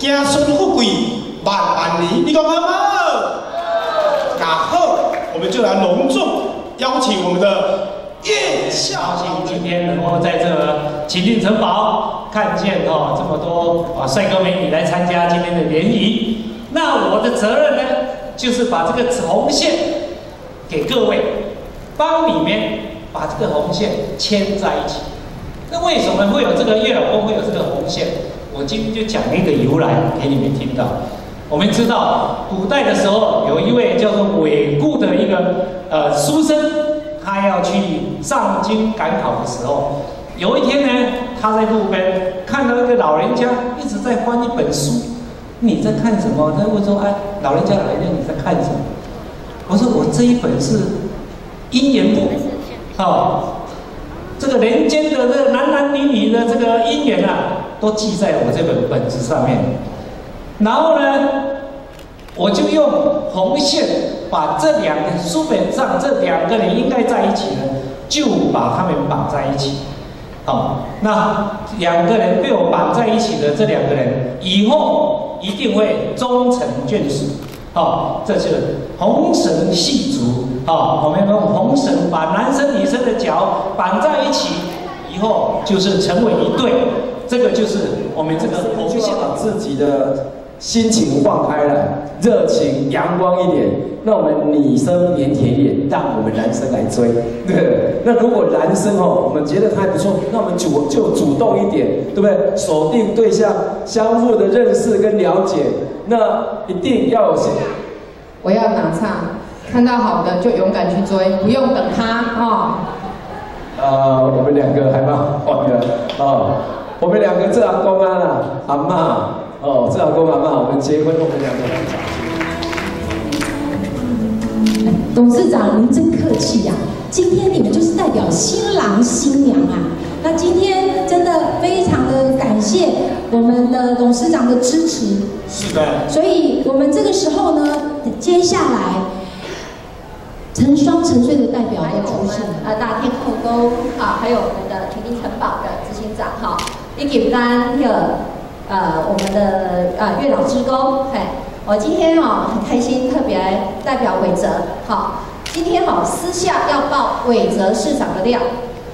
子孙富贵万万年。你讲好不好？那好，我们就来隆重邀请我们的叶孝兴今天能够在这秦定城堡看见哦这么多啊帅哥美女来参加今天的联谊，那我的责任呢，就是把这个红线给各位，帮你们把这个红线牵在一起。那为什么会有这个月老宫会有这个红线？我今天就讲一个由来给你们听到。我们知道，古代的时候有一位叫做韦固的一个呃书生，他要去上京赶考的时候，有一天呢，他在路边看到一个老人家一直在翻一本书。你在看什么？他问说：“哎，老人家，老人家你在看什么？”我说：“我这一本是姻缘簿，哦，这个人间的这个男男女女的这个姻缘啊，都记在我这本本子上面。”然后呢，我就用红线把这两个书本上这两个人应该在一起呢，就把他们绑在一起。好，那两个人被我绑在一起的这两个人，以后一定会终成眷属。好，这是红绳系足。好，我们用红绳把男生女生的脚绑在一起，以后就是成为一对。这个就是我们这个红线把自己的。心情放开了，热情阳光一点，那我们女生腼腆一点，让我们男生来追，对那如果男生哦，我们觉得他还不错，那我们主就主动一点，对不对？锁定对象，相互的认识跟了解，那一定要有。我要打岔，看到好的就勇敢去追，不用等他哦。呃，我们两个还蛮好的哦，我们两个这阿公安啊，阿妈。哦，这阿公阿妈，我们结婚，我们两个。董事长，您真客气呀！今天你们就是代表新郎新娘啊。那今天真的非常的感谢我们的董事长的支持。是的。所以我们这个时候呢，接下来成双成对的代表要出现。呃，大天后宫啊，还有我们的平定城堡的执行长哈，一给单个。呃，我们的呃月老之功，嘿，我今天哦很开心，特别代表伟泽，好，今天哦私下要报伟泽市长的料，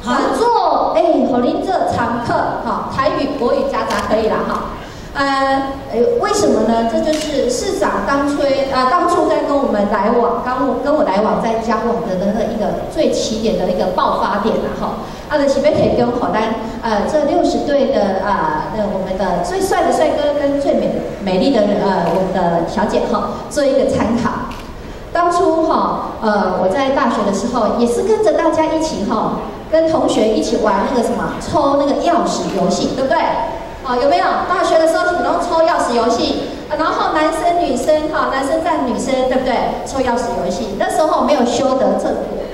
好做哎，好您这常客，好台语国语夹杂可以了哈。呃，为什么呢？这就是市长当初呃当初在跟我们来往，刚跟我来往在交往的那个一个最起点的一个爆发点了哈。啊，的是要提供好单，呃，这六十对的啊，那我们的最帅的帅哥跟最美美丽的呃我们的小姐哈，做一个参考。当初哈，呃，我在大学的时候也是跟着大家一起哈，跟同学一起玩那个什么抽那个钥匙游戏，对不对？好，有没有大学的时候喜欢抽钥匙游戏？然后男生女生哈，男生占女生，对不对？抽钥匙游戏，那时候没有修得正果。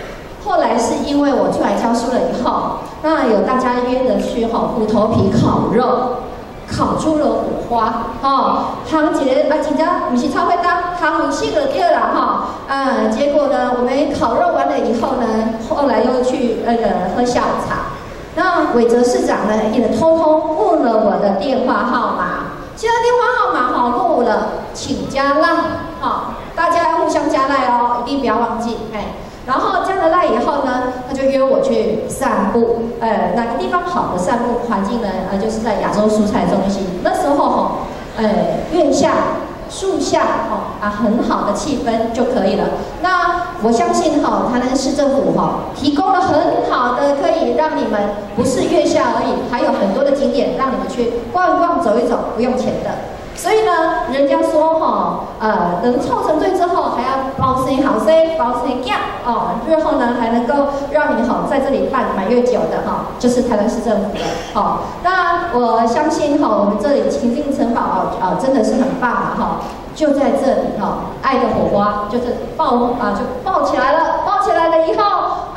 后来是因为我出来教书了以后，那有大家约着去哈虎头皮烤肉，烤出了火花哦。汤姐啊，紧张，不是超会当，汤很细的第二了哈。嗯，结果呢，我们烤肉完了以后呢，后来又去那个喝下午茶。那伟泽市长呢，也偷偷问了我的电话号码，现在电话号码哈录了，请加赖，好，大家要互相加赖哦，一定不要忘记，哎，然后加了赖以后呢，他就约我去散步，呃，哪个地方好的散步环境呢？呃，就是在亚洲蔬菜中心，那时候哈，呃，月下。树下哦啊，很好的气氛就可以了。那我相信哈，台南市政府哈提供了很好的，可以让你们不是月下而已，还有很多的景点让你们去逛一逛、走一走，不用钱的。所以呢，人家说哈，呃，能凑成对之后，还要包生好生，包生价哦，日后呢还能够让你哈在这里办满月酒的哈，就是台南市政府的哦。那我相信哈，我们这里情定城堡啊啊真的是很棒啊哈，就在这里哈，爱的火花就是爆啊就爆起来了，爆起来了以后。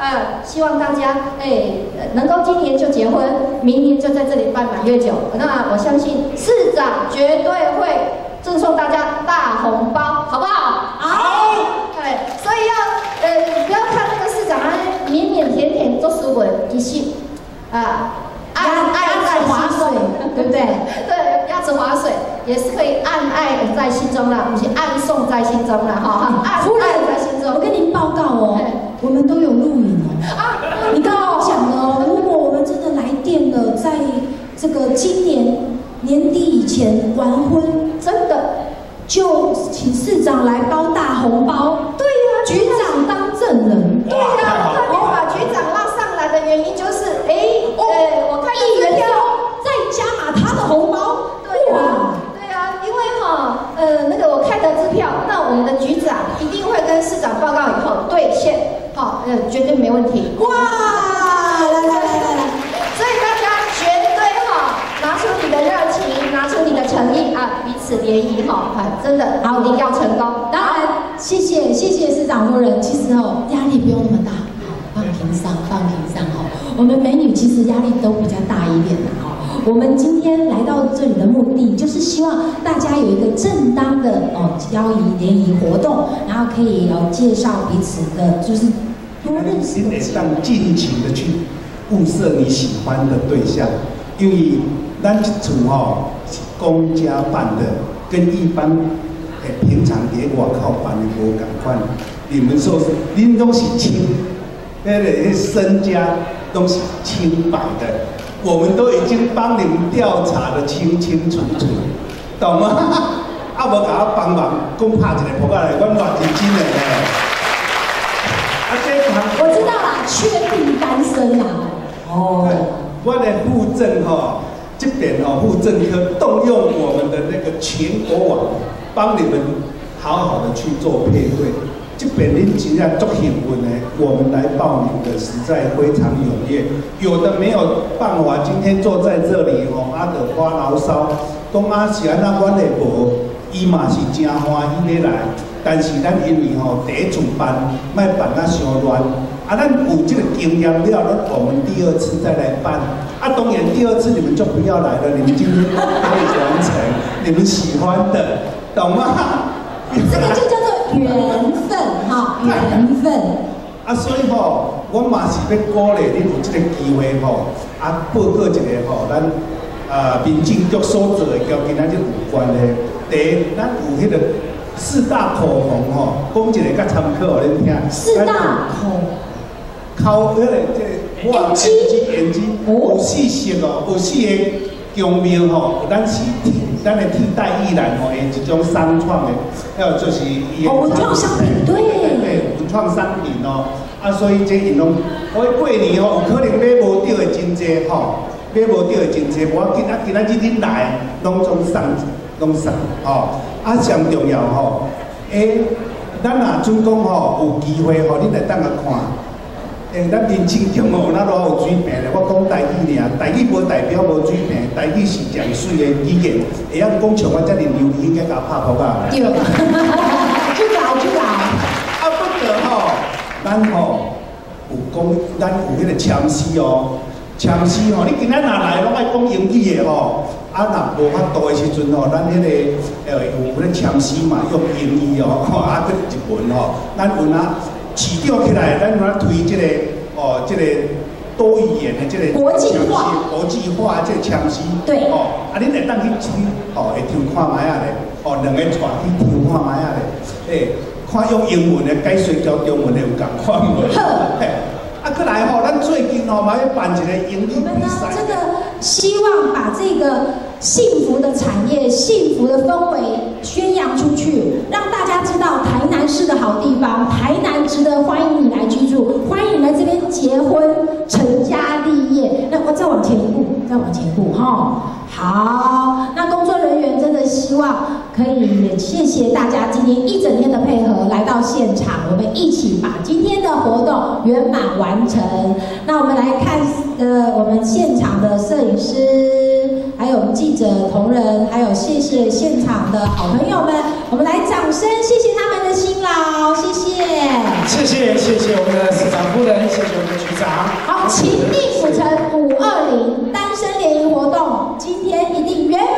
啊，希望大家哎能够今年就结婚，明年就在这里办满月酒。那我相信市长绝对会赠送大家大红包，好不好？好。哎，所以要呃不要看那个市长啊腼腼腆腆做书本，一气啊，爱爱在心水，对不对？对，鸭子划水也是可以爱爱在心中了，不是暗送在心中了哈。爱在心中，我跟您报告哦，我们都有。今年年底以前完婚，真的，就请市长来包大红包，对呀、局长当证人。对呀、我特别把局长拉上来的原因就是，哎，哦呃，我看一元支票。再加码他的红包，对呀、哇对啊、因为哈、呃，那个我开的支票，那我们的局长一定会跟市长报告以后兑现，好、呃，绝对没问题。哇！来来来来来，所以大家绝对哈、拿出你的热情，拿出你的诚意啊，彼此联谊哈，真的好一定要成功。当然谢谢谢谢市长夫人，其实哦压力不用那么大，放平上放平上哈。我们美女其实压力都比较大一点的哈。我们今天来到这里的目的，就是希望大家有一个正当的哦交易联谊活动，然后可以哦介绍彼此的，就是多认识你得让尽情的去物色你喜欢的对象，因为咱这厝吼是公家办的，跟一般诶平常在外口办的无共款。你们说是，恁都是清，那个身家都是清白的，我们都已经帮你们调查的清清楚楚，懂吗？啊，无甲我帮忙，讲拍一个扑克来，阮偌认真的咧。啊，这行我知道啦，确定单身啦。哦，我的户政哈、这边哦，户政科动用我们的那个全国网，帮你们好好的去做配对。这边您尽量做幸运呢，我们来报名的实在非常踊跃，有的没有办法，今天坐在这里哦，阿得发牢骚，东阿喜安那关的无，伊嘛是真欢喜咧来，但是咱因为吼、第一次办，莫办啊伤乱。啊，咱有这个经验了，那我们第二次再来办。啊，当然第二次你们就不要来了，你们今天都可以完成你们喜欢的，懂吗？这个就叫做缘分哈，缘分。啊，所以吼、我嘛是要鼓励你有这个机会吼、啊，报告一个吼、咱呃民政局所做的，交今仔日有关的。第一，咱有迄个四大口红吼、讲一个甲参考互恁听。四大口口迄个即个我眼睛眼睛有四色哦，有四个中庙吼，咱是替咱的替代艺人吼，诶一种商创的，还有就是伊的哦文创商品对对文创商品哦，啊，所以这因拢，我过年吼有可能买无到的真济吼，买无到的真济，无要紧啊，今仔日恁来，拢总送，拢送吼，啊，上重要吼，诶、咱若准讲吼有机会吼，恁来当来看。诶，咱年轻中哦，哪偌有水平咧？我讲台语尔，台语无代表无水平，台语是上水的语言，会晓讲像我遮尔流利，应该甲拍扑啊！对，去搞去搞。啊，不过吼，咱吼有讲，咱有迄个签诗哦，签诗吼，你今仔若来拢爱讲英语的吼，啊，若无法度的时阵吼，咱迄、个呃有迄个签诗嘛，用英语哦，吼，啊，搁一文吼，咱有哪市长起来，咱有哪推即、个哦，即、个多语言的即个国际化。国际化的即个签诗，对。哦，啊，恁会当去听，哦，会听看卖啊咧，哦，两个带去听看卖啊咧，诶、看用英文的解说交中文的有共款无？好。嘿，啊，过来吼，咱最近吼嘛要办一个英语我们呢，比赛。这个希望把这个幸福的产业、幸福的氛围宣扬出去，让大家知道台南是个好地方，台南值得欢迎你来居住，欢迎你来这边结婚、成家立业。那我再往前一步，再往前一步哈。好，那工作希望可以也谢谢大家今天一整天的配合来到现场，我们一起把今天的活动圆满完成。那我们来看，呃，我们现场的摄影师，还有记者同仁，还有谢谢现场的好朋友们，我们来掌声谢谢他们的辛劳，谢谢，谢谢谢谢我们的市长夫人，谢谢我们的局长。好，情定府城五二零单身联谊活动，今天一定圆满。